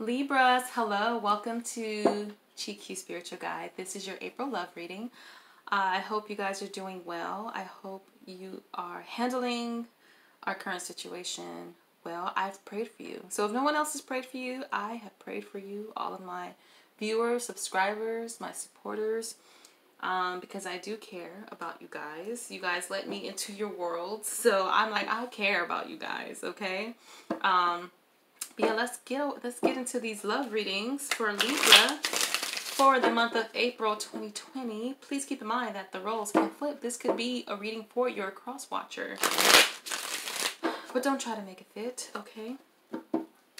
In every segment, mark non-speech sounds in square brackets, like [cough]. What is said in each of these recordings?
Libras, hello. Welcome to CHiiQ Spiritual Guide. This is your April love reading. Uh, I hope you guys are doing well. I hope you are handling our current situation well. I've prayed for you. So if no one else has prayed for you, I have prayed for you, all of my viewers, subscribers, my supporters, um, because I do care about you guys. You guys let me into your world. So I'm like, I care about you guys, okay? Um, yeah, let's get let's get into these love readings for Libra for the month of April 2020. Please keep in mind that the roles can flip. This could be a reading for your cross watcher. But don't try to make it fit, okay?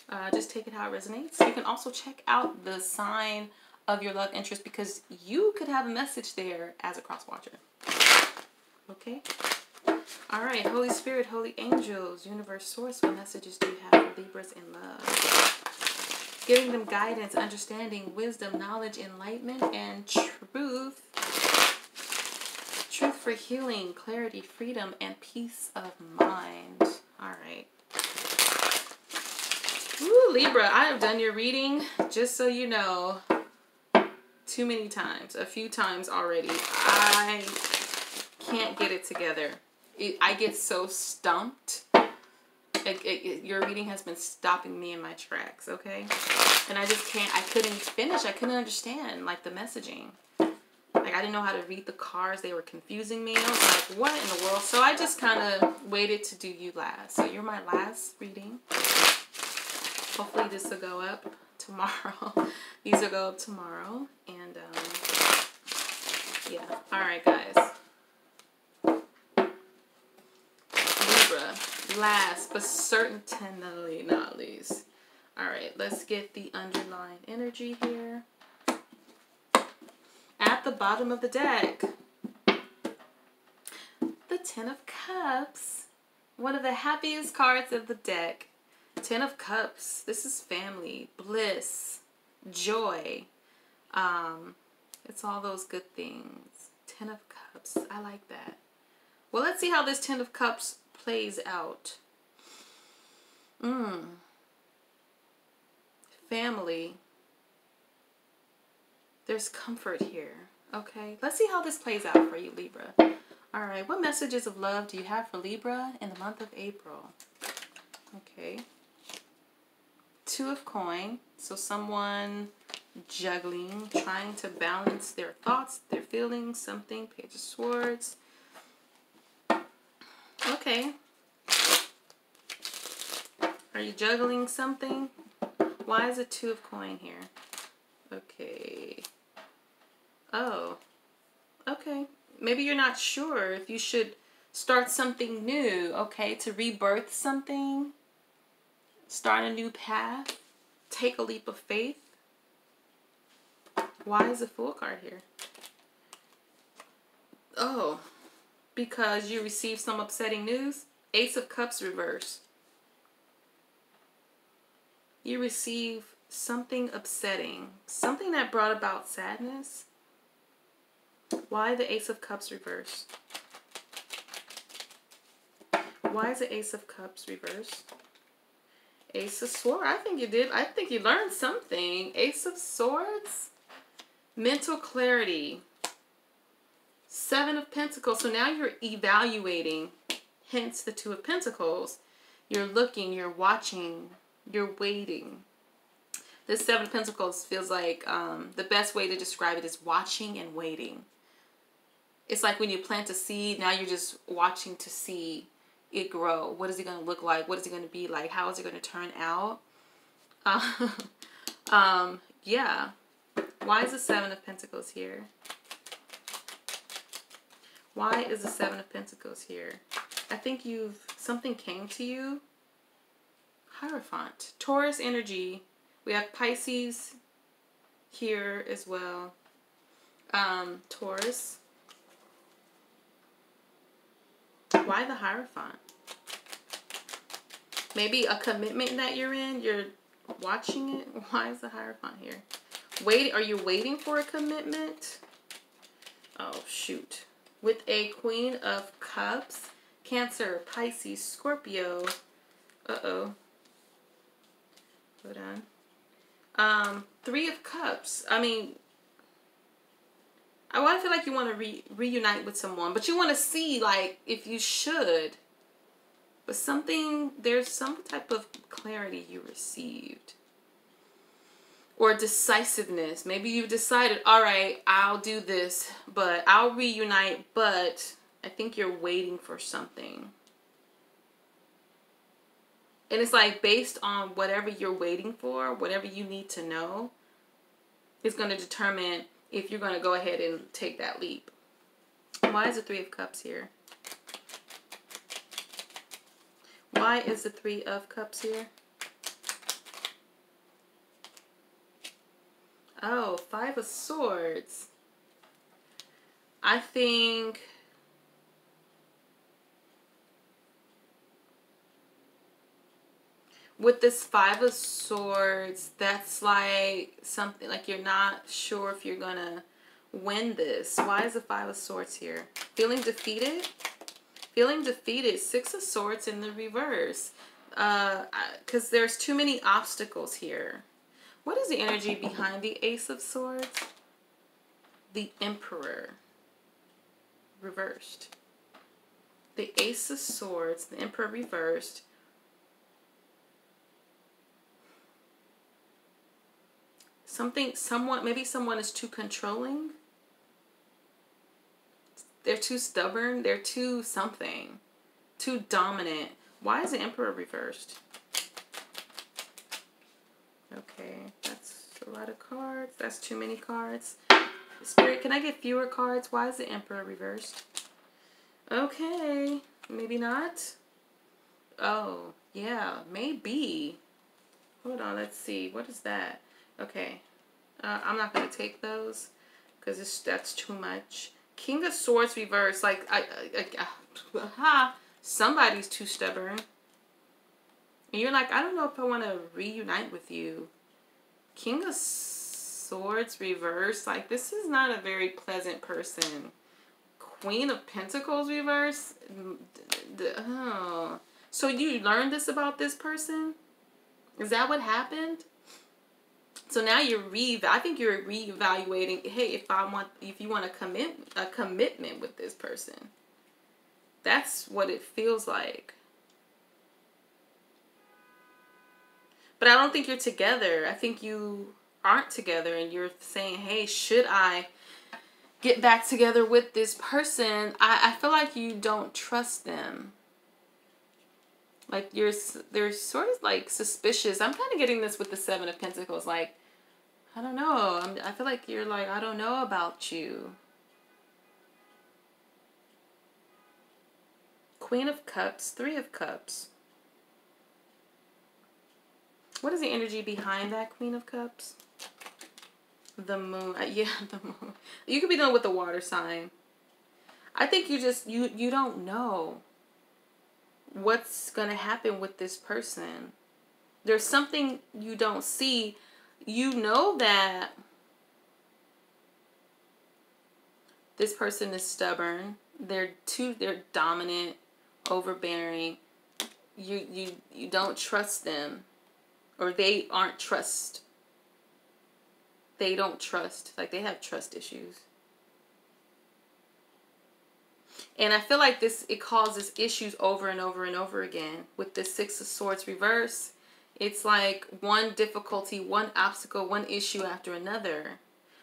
Uh, just take it how it resonates. You can also check out the sign of your love interest because you could have a message there as a cross watcher. Okay? All right, Holy Spirit, Holy Angels, Universe Source, what messages do you have for Libras in love? Giving them guidance, understanding, wisdom, knowledge, enlightenment, and truth. Truth for healing, clarity, freedom, and peace of mind. All right. Ooh, Libra, I have done your reading, just so you know, too many times, a few times already. I can't get it together it, I get so stumped. It, it, your reading has been stopping me in my tracks, okay? And I just can't, I couldn't finish. I couldn't understand, like, the messaging. Like, I didn't know how to read the cards. They were confusing me. I was like, what in the world? So I just kind of waited to do you last. So you're my last reading. Hopefully this will go up tomorrow. [laughs] These will go up tomorrow. And, um, yeah. All right, guys. Last but certainly not least. All right, let's get the underlying energy here. At the bottom of the deck, the Ten of Cups, one of the happiest cards of the deck. Ten of Cups, this is family, bliss, joy. Um, it's all those good things. Ten of Cups, I like that. Well, let's see how this Ten of Cups plays out. Mm. Family. There's comfort here. Okay, let's see how this plays out for you, Libra. All right, what messages of love do you have for Libra in the month of April? Okay. Two of coin. So someone juggling, trying to balance their thoughts, their feelings, something. Page of Swords. Okay. Are you juggling something? Why is a two of coin here? Okay. Oh. Okay. Maybe you're not sure if you should start something new, okay? To rebirth something. Start a new path. Take a leap of faith. Why is the Fool card here? Oh because you received some upsetting news. Ace of Cups reverse. You receive something upsetting, something that brought about sadness. Why the Ace of Cups reverse? Why is the Ace of Cups reverse? Ace of Swords. I think you did. I think you learned something. Ace of Swords. Mental clarity. Seven of Pentacles. So now you're evaluating, hence the Two of Pentacles. You're looking, you're watching, you're waiting. This Seven of Pentacles feels like um, the best way to describe it is watching and waiting. It's like when you plant a seed, now you're just watching to see it grow. What is it going to look like? What is it going to be like? How is it going to turn out? Uh, [laughs] um, yeah. Why is the Seven of Pentacles here? Why is the Seven of Pentacles here? I think you've, something came to you. Hierophant. Taurus energy. We have Pisces here as well. Um, Taurus. Why the Hierophant? Maybe a commitment that you're in. You're watching it. [laughs] Why is the Hierophant here? Wait, are you waiting for a commitment? Oh, shoot with a Queen of Cups, Cancer, Pisces, Scorpio. Uh-oh. Hold on. Um, Three of Cups. I mean, I want to feel like you want to re- reunite with someone, but you want to see like if you should. But something there's some type of clarity you received. Or decisiveness. Maybe you've decided, all right, I'll do this, but I'll reunite, but I think you're waiting for something. And it's like based on whatever you're waiting for, whatever you need to know, is going to determine if you're going to go ahead and take that leap. Why is the Three of Cups here? Why is the Three of Cups here? Oh, Five of Swords. I think with this five of swords that's like something like you're not sure if you're gonna win this. Why is the five of swords here? Feeling defeated? Feeling defeated. Six of swords in the reverse. Uh because there's too many obstacles here what is the energy behind the ace of swords the emperor reversed the ace of swords the emperor reversed Something, someone, maybe someone is too controlling. They're too stubborn. They're too something. Too dominant. Why is the Emperor reversed? Okay, that's a lot of cards. That's too many cards. Spirit, can I get fewer cards? Why is the Emperor reversed? Okay, maybe not. Oh, yeah, maybe. Hold on, let's see. What is that? Okay. Uh, I'm not going to take those because that's too much. King of Swords reverse. Like, I, I, I, ha, [laughs] somebody's too stubborn. And you're like, I don't know if I want to reunite with you. King of Swords reverse. Like, this is not a very pleasant person. Queen of Pentacles reverse. Oh. So you learned this about this person? Is that what happened? So now you're re I think you're reevaluating, hey, if I want if you want to commit a commitment with this person. That's what it feels like. But I don't think you're together. I think you aren't together and you're saying, hey, should I get back together with this person? I, I feel like you don't trust them. Like you're, they're sort of like suspicious. I'm kind of getting this with the Seven of Pentacles. Like, I don't know. I'm, I feel like you're like, I don't know about you. Queen of Cups, Three of Cups. What is the energy behind that Queen of Cups? The moon. Uh, yeah, [laughs] the moon. You could be dealing with the water sign. I think you just, you, you don't know what's going to happen with this person. There's something you don't see you know that this person is stubborn. They're too they're dominant, overbearing. You you you don't trust them or they aren't trust. They don't trust. Like they have trust issues. And I feel like this it causes issues over and over and over again with the 6 of swords reverse it's like one difficulty, one obstacle, one issue after another.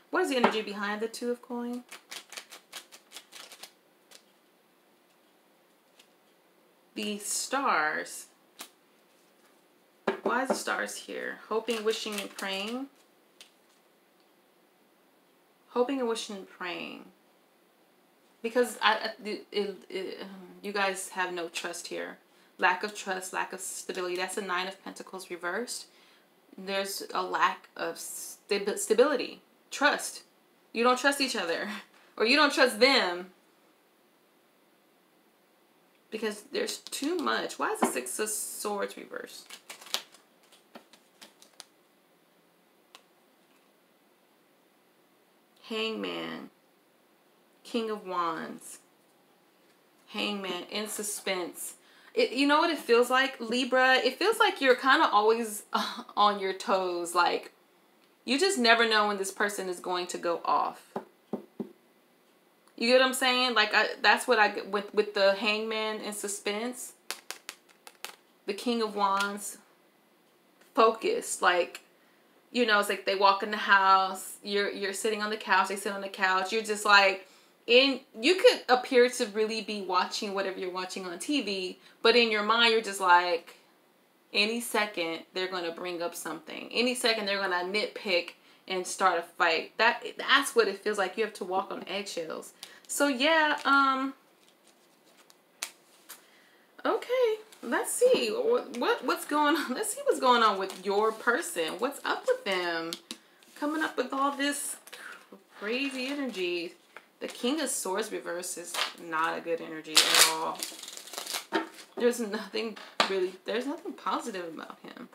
What is the energy behind the two of coin? The stars. Why is the stars here? Hoping, wishing, and praying. Hoping and wishing and praying. Because I, it, it, it, um, you guys have no trust here lack of trust, lack of stability. That's a nine of pentacles reversed. There's a lack of st stability, trust. You don't trust each other [laughs] or you don't trust them because there's too much. Why is the six of swords reversed? Hangman, King of Wands, Hangman, in suspense it, you know what it feels like libra it feels like you're kind of always [laughs] on your toes like You just never know when this person is going to go off. You get what I'm saying? Like I, that's what I get with with the hangman in suspense. The king of wands focused like you know, it's like they walk in the house, you're you're sitting on the couch, they sit on the couch, you're just like in you could appear to really be watching whatever you're watching on TV, but in your mind you're just like any second they're going to bring up something. Any second they're going to nitpick and start a fight. That that's what it feels like. You have to walk on eggshells. So yeah, um okay let's see what, what what's going on. [laughs] Let's see what's going on with your person. What's up with them? Coming up with all this crazy energy. The King of Swords reverse is not a good energy at all. There's nothing really. There's nothing positive about him.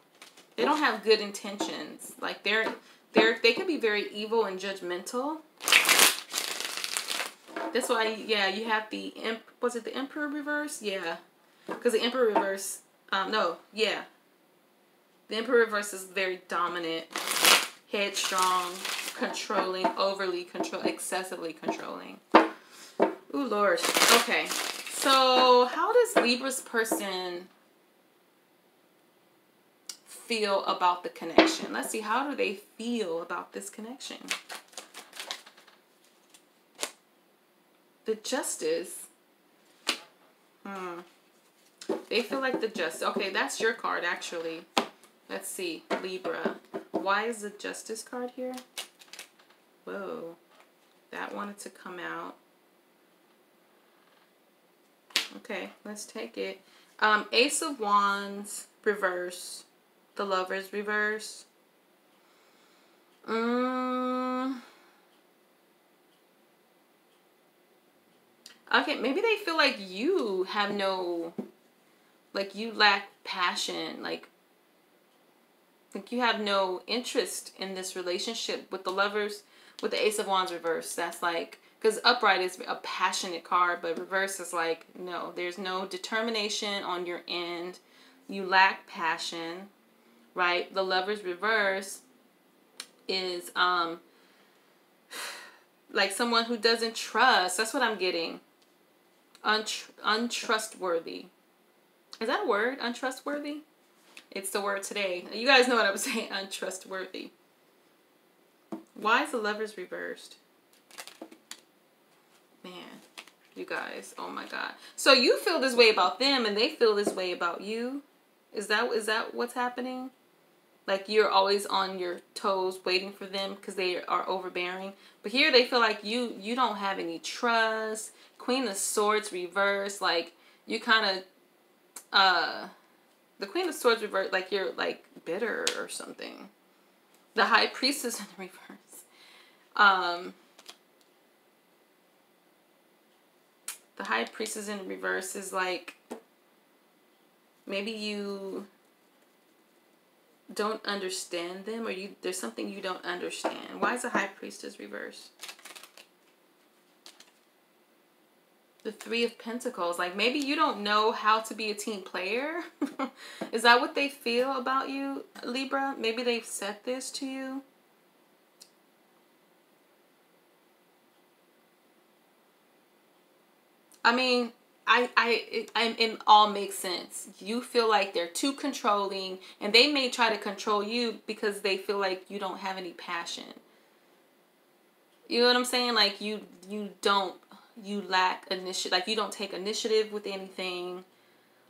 They don't have good intentions. Like they're they're they can be very evil and judgmental. That's why, yeah, you have the. Was it the Emperor reverse? Yeah, because the Emperor reverse, um, no, yeah. The Emperor reverse is very dominant, headstrong, controlling, overly control, excessively controlling. Ooh, Lord. Okay. So, how does Libra's person feel about the connection? Let's see. How do they feel about this connection? The Justice. Hmm. They feel like the justice. Okay, that's your card, actually. Let's see. Libra. Why is the justice card here? Whoa. That wanted to come out. Okay, let's take it. Um, Ace of Wands, reverse. The Lovers, reverse. Um, okay, maybe they feel like you have no like you lack passion like like you have no interest in this relationship with the lovers with the ace of wands reverse. That's like because upright is a passionate card but reverse is like no. There's no determination on your end. You lack passion right? The lovers reverse is um like someone who doesn't trust. That's what i'm getting. Untr- untrustworthy is that a word? Untrustworthy? It's the word today. You guys know what I'm [laughs] saying. Untrustworthy. Why is the lovers reversed? Man, you guys. Oh my God. So you feel this way about them and they feel this way about you? Is that is that what's happening? Like you're always on your toes waiting for them because they are overbearing. But here they feel like you you don't have any trust. Queen of Swords reverse. Like you kind of uh the Queen of Swords revert like you're like bitter or something. The High Priestess in reverse. Um the High Priestess in reverse is like maybe you don't understand them or you there's something you don't understand. Why is the High Priestess reverse? The three of pentacles like maybe you don't know how to be a team player [laughs] is that what they feel about you libra maybe they've said this to you i mean I, I, it, I, it all makes sense. You feel like they're too controlling, and they may try to control you because they feel like you don't have any passion. You know what I'm saying? Like you, you don't you lack initiative like you don't take initiative with anything.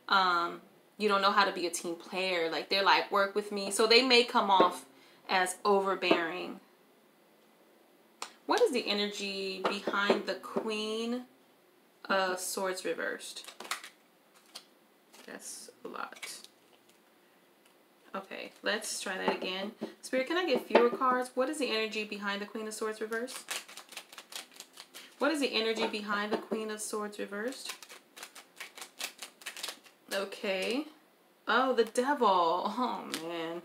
Um you don't know how to be a team player. Like they're like work with me. So they may come off as overbearing. What is the energy behind the queen of swords reversed? That's a lot. Okay let's try that again. Spirit can i get fewer cards? What is the energy behind the queen of swords reversed what is the energy behind the Queen of Swords reversed? Okay. Oh, the devil. Oh, man.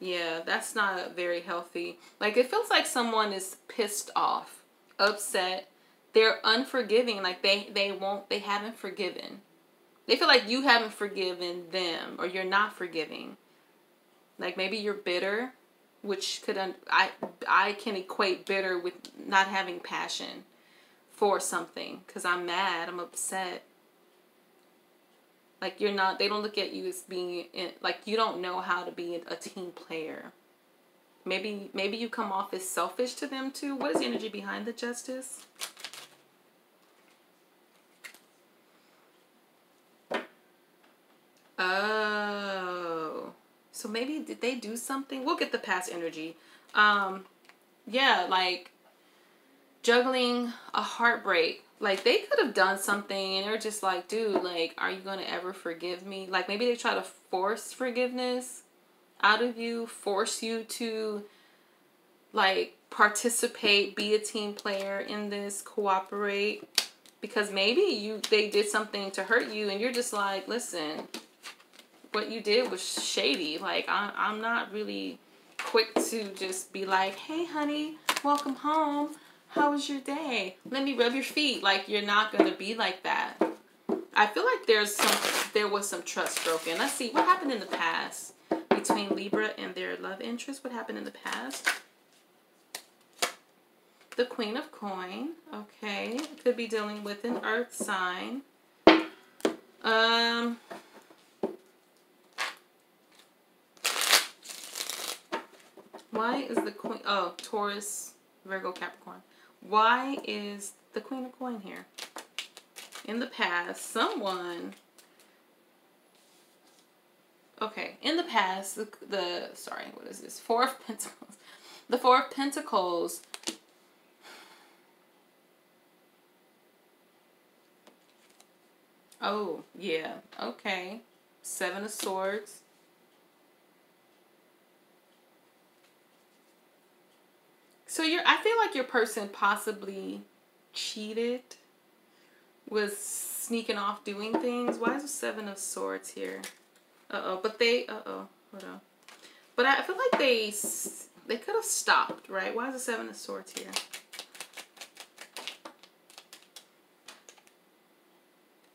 Yeah, that's not very healthy. Like, it feels like someone is pissed off, upset. They're unforgiving. Like, they, they won't, they haven't forgiven. They feel like you haven't forgiven them or you're not forgiving. Like, maybe you're bitter. which could I I can equate bitter with not having passion for something because I'm mad, I'm upset. Like you're not they don't look at you as being in, like you don't know how to be a team player. Maybe maybe you come off as selfish to them too. What is the energy behind the justice? Oh. So maybe did they do something? We'll get the past energy. Um yeah, like juggling a heartbreak. Like they could have done something and they're just like, dude, like, are you gonna ever forgive me? Like maybe they try to force forgiveness out of you, force you to like participate, be a team player in this, cooperate. Because maybe you they did something to hurt you and you're just like, listen, what you did was shady. Like I I'm not really quick to just be like, hey honey, welcome home how was your day? Let me rub your feet. Like you're not gonna be like that. I feel like there's some there was some trust broken. Let's see what happened in the past between Libra and their love interest. What happened in the past? The Queen of Coin. Okay, could be dealing with an Earth sign. Um. Why is the Queen? Oh, Taurus, Virgo, Capricorn. Why is the Queen of Coin here? In the past, someone... Okay, in the past, the, the sorry, what is this? Four of [laughs] Pentacles. The Four of Pentacles Oh, yeah. Okay. Seven of Swords. So you're I feel like your person possibly cheated was sneaking off doing things. Why is the seven of swords here? Uh-oh, but they uh-oh, hold on. But I feel like they they could have stopped, right? Why is the seven of swords here?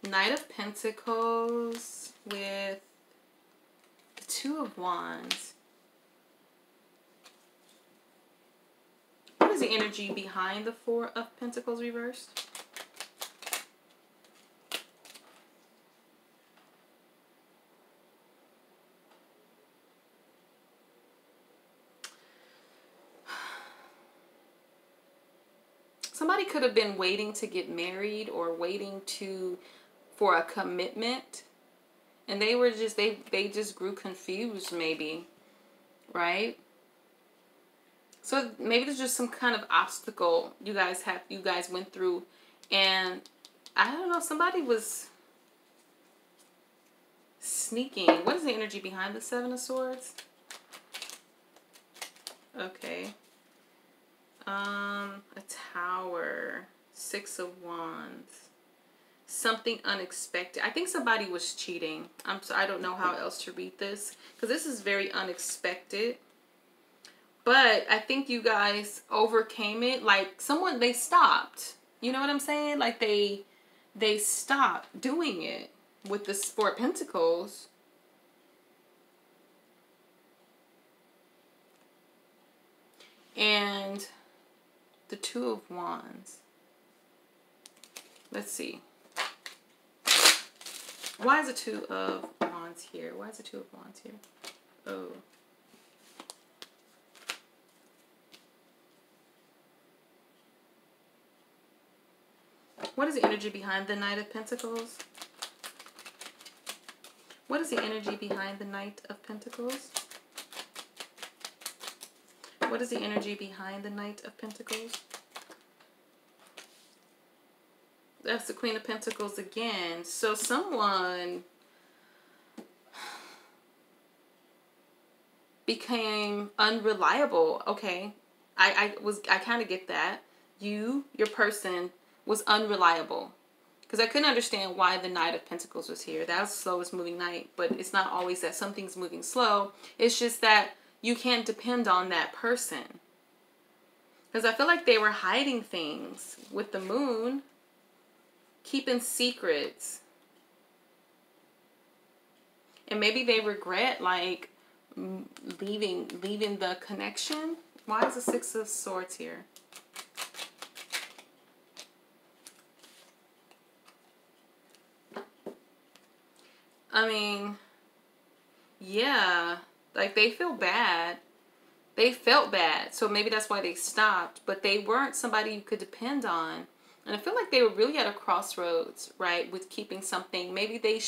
Knight of Pentacles with the Two of Wands. The energy behind the Four of Pentacles reversed? [sighs] Somebody could have been waiting to get married or waiting to for a commitment and they were just they they just grew confused maybe right so maybe there's just some kind of obstacle you guys have you guys went through and I don't know, somebody was sneaking. What is the energy behind the Seven of Swords? Okay. Um, a tower. Six of Wands. Something unexpected. I think somebody was cheating. I'm so I don't know how else to read this because this is very unexpected. But I think you guys overcame it. Like someone they stopped. You know what I'm saying? Like they they stopped doing it with the Four Pentacles. And the Two of Wands. Let's see. Why is the Two of Wands here? Why is the Two of Wands here? Oh. What is the energy behind the Knight of Pentacles? What is the energy behind the Knight of Pentacles? What is the energy behind the Knight of Pentacles? That's the Queen of Pentacles again. So someone became unreliable. Okay. I, I was I kind of get that. You, your person was unreliable. Because I couldn't understand why the Knight of Pentacles was here. That was the slowest moving knight. But it's not always that something's moving slow. It's just that you can't depend on that person. Because I feel like they were hiding things with the moon. Keeping secrets. And maybe they regret like leaving leaving the connection. Why is the six of swords here? I mean, yeah, like they feel bad. They felt bad, so maybe that's why they stopped. But they weren't somebody you could depend on, and I feel like they were really at a crossroads, right, with keeping something. Maybe they,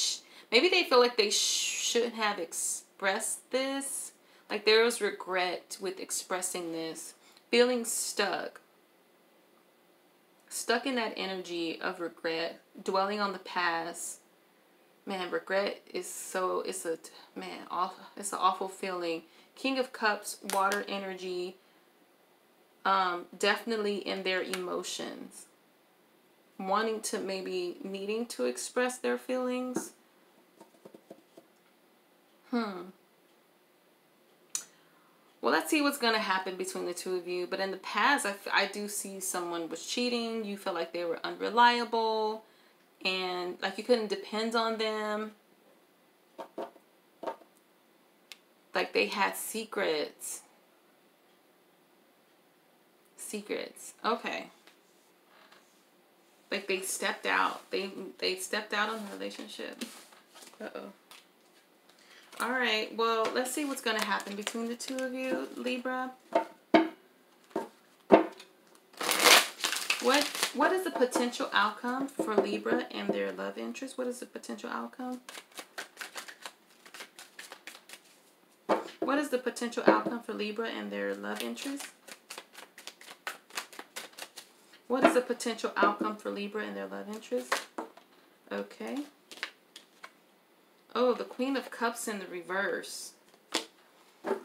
maybe they feel like they sh- shouldn't have expressed this. Like there was regret with expressing this, feeling stuck, stuck in that energy of regret, dwelling on the past man, regret is so it's a man, awful, it's an awful feeling. King of Cups, water energy, um, definitely in their emotions. Wanting to maybe needing to express their feelings. Hmm. Well, let's see what's going to happen between the two of you. But in the past, I, I do see someone was cheating. You felt like they were unreliable and like you couldn't depend on them. Like they had secrets. Secrets. Okay. Like they stepped out. They they stepped out on the relationship. Uh-oh. All right. Well, let's see what's going to happen between the two of you, Libra. What what is the potential outcome for Libra and their love interest? What is the potential outcome? What is the potential outcome for Libra and their love interest? What is the potential outcome for Libra and their love interest? Okay. Oh, the Queen of Cups in the reverse.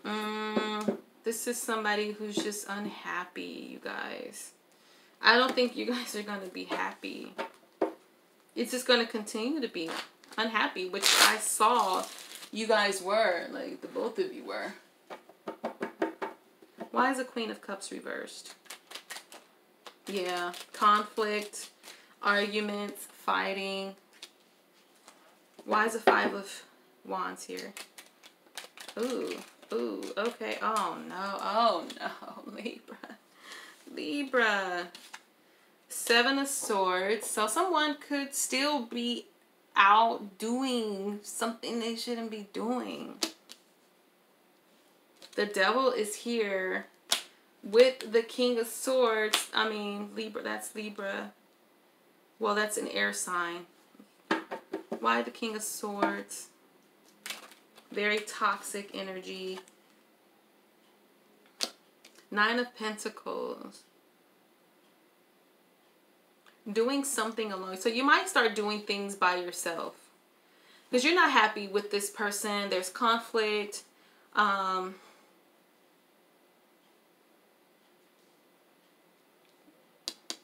Mm, this is somebody who's just unhappy, you guys. I don't think you guys are going to be happy. It's just going to continue to be unhappy, which I saw you guys were. Like, the both of you were. Why is the Queen of Cups reversed? Yeah, conflict, arguments, fighting. Why is the Five of Wands here? Ooh, ooh, okay. Oh, no. Oh, [laughs] no, Libra. Libra. Seven of Swords. So someone could still be out doing something they shouldn't be doing. The devil is here with the King of Swords. I mean, Libra, that's Libra. Well, that's an air sign. Why the King of Swords? Very toxic energy. Nine of Pentacles. Doing something alone. So you might start doing things by yourself. Because you're not happy with this person. There's conflict. Um,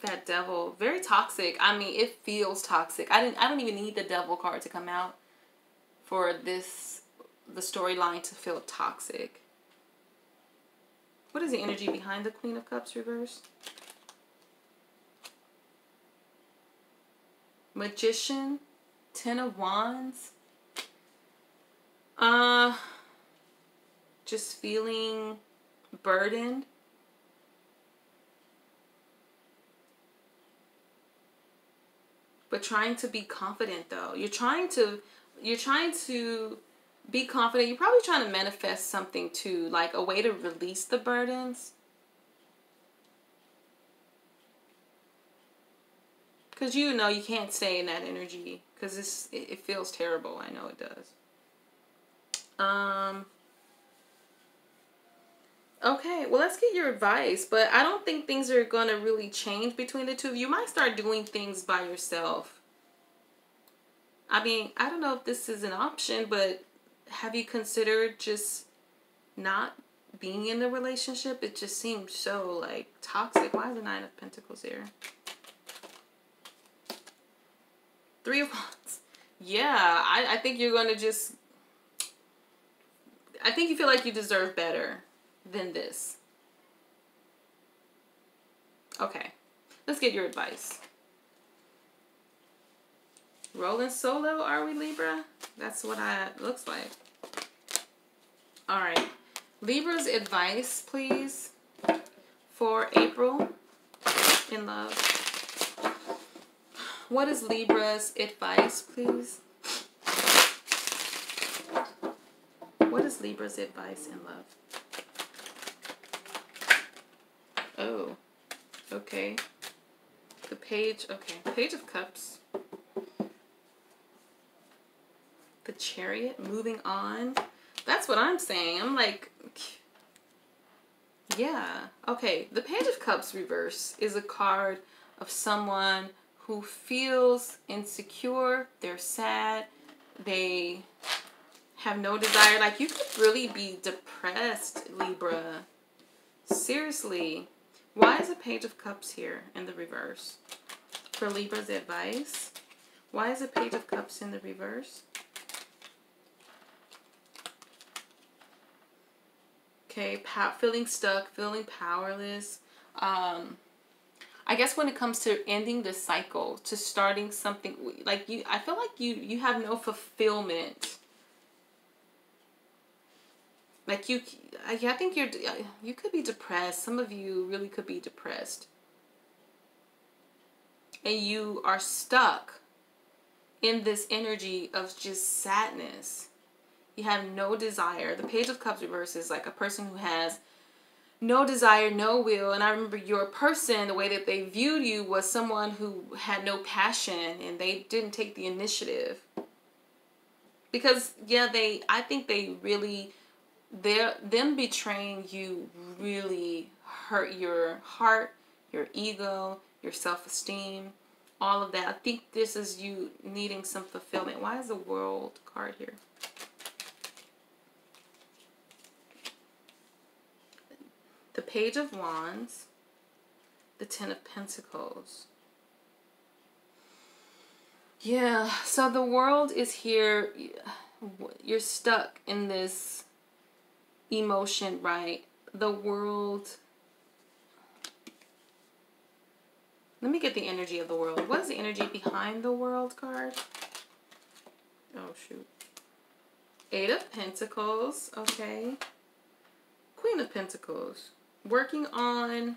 that devil. Very toxic. I mean, it feels toxic. I didn't I don't even need the devil card to come out for this the storyline to feel toxic. What is the energy behind the Queen of Cups reverse? Magician, Ten of Wands. Uh, just feeling burdened. But trying to be confident though. You're trying to you're trying to be confident. You're probably trying to manifest something too, like a way to release the burdens. Because you know you can't stay in that energy because it, it feels terrible. I know it does. Um. Okay, well, let's get your advice, but I don't think things are going to really change between the two of you. You might start doing things by yourself. I mean, I don't know if this is an option, but have you considered just not being in the relationship? It just seems so like toxic. Why is the Nine of Pentacles here? Three of Wands. Yeah, I, I think you're going to just... I think you feel like you deserve better than this. Okay. Let's get your advice. Rolling solo, are we Libra? That's what I looks like. All right. Libra's advice, please, for April in love. What is Libra's advice, please? What is Libra's advice in love? Oh, okay. The page, okay. Page of Cups. The Chariot, moving on. That's what I'm saying. I'm like, yeah. Okay, the Page of Cups reverse is a card of someone who feels insecure, they're sad, they have no desire. Like, you could really be depressed, Libra. Seriously. Why is a Page of Cups here in the reverse? For Libra's advice. Why is a Page of Cups in the reverse? Okay, feeling stuck, feeling powerless. Um, I guess when it comes to ending the cycle, to starting something like you, I feel like you you have no fulfillment. Like you, I think you're uh, you could be depressed. Some of you really could be depressed, and you are stuck in this energy of just sadness you have no desire. The Page of Cups reverse is like a person who has no desire, no will. And I remember your person, the way that they viewed you was someone who had no passion and they didn't take the initiative. Because yeah, they I think they really their them betraying you really hurt your heart, your ego, your self-esteem, all of that. I think this is you needing some fulfillment. Why is the world card here? The Page of Wands, the Ten of Pentacles. Yeah, so the world is here. You're stuck in this emotion, right? The world. Let me get the energy of the world. What is the energy behind the world card? Oh, shoot. Eight of Pentacles. Okay. Queen of Pentacles working on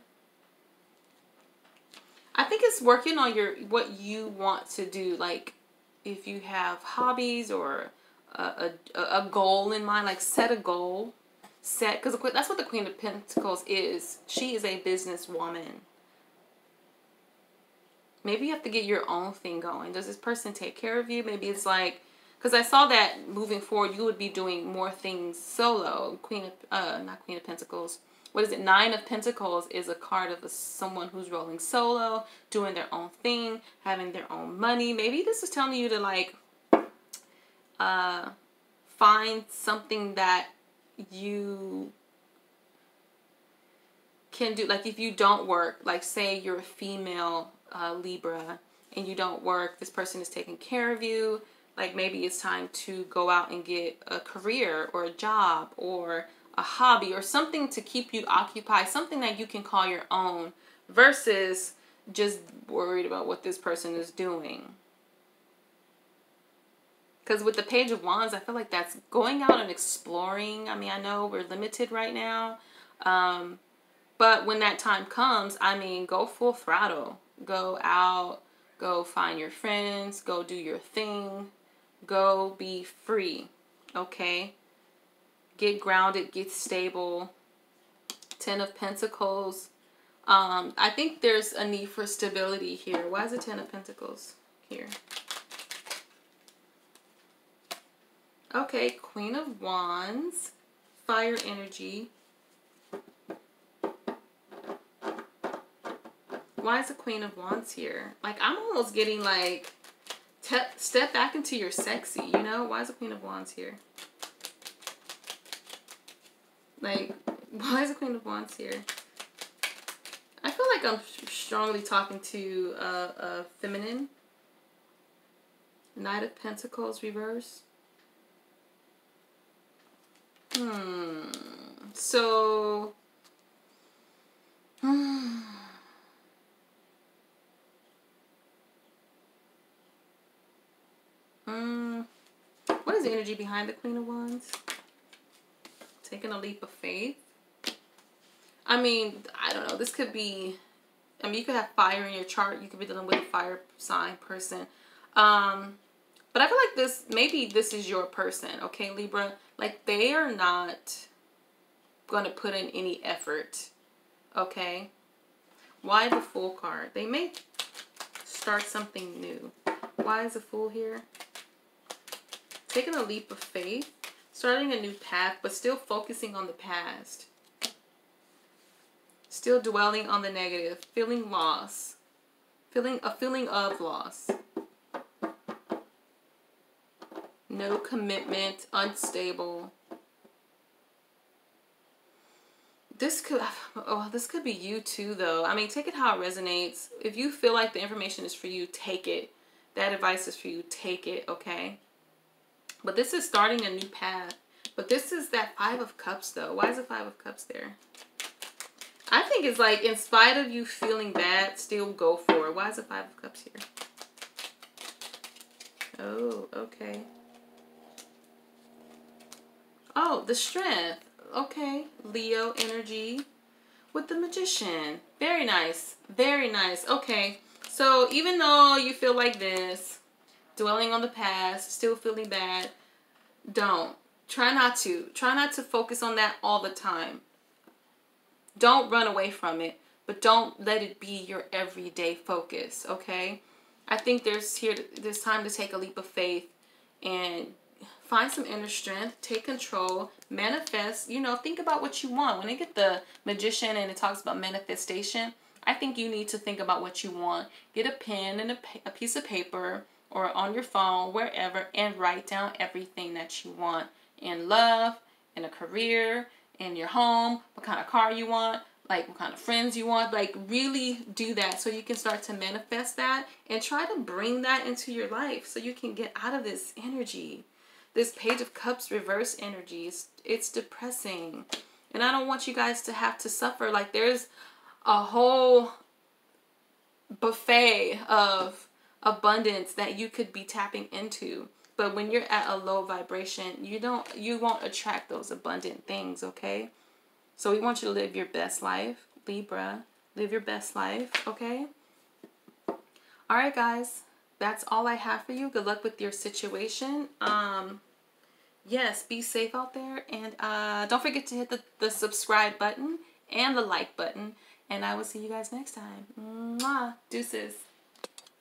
I think it's working on your what you want to do. Like if you have hobbies or a, a, a goal in mind like set a goal set because that's what the queen of pentacles is. She is a businesswoman. Maybe you have to get your own thing going. Does this person take care of you? Maybe it's like because I saw that moving forward you would be doing more things solo. Queen of uh not queen of pentacles what is it? Nine of Pentacles is a card of a, someone who's rolling solo, doing their own thing, having their own money. Maybe this is telling you to like uh, find something that you can do. Like if you don't work, like say you're a female uh, Libra and you don't work, this person is taking care of you. Like maybe it's time to go out and get a career or a job or a hobby or something to keep you occupied, something that you can call your own versus just worried about what this person is doing. Because with the Page of Wands, I feel like that's going out and exploring. I mean, I know we're limited right now. Um, but when that time comes, I mean, go full throttle. Go out, go find your friends, go do your thing, go be free. Okay? Get grounded, get stable. Ten of Pentacles. Um, I think there's a need for stability here. Why is the Ten of Pentacles here? Okay, Queen of Wands, fire energy. Why is the Queen of Wands here? Like, I'm almost getting like, step back into your sexy, you know? Why is the Queen of Wands here? Like, [laughs] why is the Queen of Wands here? I feel like I'm strongly talking to a feminine. Knight of Pentacles reverse. Hmm. So. Hmm. [sighs] Hmm. What is the energy behind the Queen of Wands? Taking a leap of faith. I mean, I don't know. This could be, I mean, you could have fire in your chart. You could be dealing with a fire sign person. Um, but I feel like this, maybe this is your person, okay, Libra? Like, they are not going to put in any effort, okay? Why the Fool card? They may start something new. Why is the Fool here? Taking a leap of faith, starting a new path, but still focusing on the past. Still dwelling on the negative, feeling loss, feeling a feeling of loss. No commitment, unstable. This could [sighs] oh this could be you too though. I mean take it how it resonates. If you feel like the information is for you, take it. That advice is for you, take it, okay? But this is starting a new path. But this is that Five of Cups, though. Why is the Five of Cups there? I think it's like, in spite of you feeling bad, still go for it. Why is the Five of Cups here? Oh, okay. Oh, the Strength. Okay. Leo energy with the Magician. Very nice. Very nice. Okay. So even though you feel like this, dwelling on the past, still feeling bad, don't. Try not to. Try not to focus on that all the time. Don't run away from it, but don't let it be your everyday focus, okay? I think there's here there's time to take a leap of faith and find some inner strength, take control, manifest, you know, think about what you want. When I get the magician and it talks about manifestation, I think you need to think about what you want. Get a pen and a, a piece of paper or on your phone, wherever, and write down everything that you want in love, in a career, in your home, what kind of car you want, like what kind of friends you want. Like, really do that so you can start to manifest that and try to bring that into your life so you can get out of this energy. This Page of Cups reverse energy, it's, it's depressing. And I don't want you guys to have to suffer. Like, there's a whole buffet of abundance that you could be tapping into. But when you're at a low vibration, you don't you won't attract those abundant things, okay? So we want you to live your best life, Libra. Live your best life, okay? All right, guys. That's all I have for you. Good luck with your situation. Um yes, be safe out there and uh don't forget to hit the, the subscribe button and the like button and I will see you guys next time. Mwah. Deuces.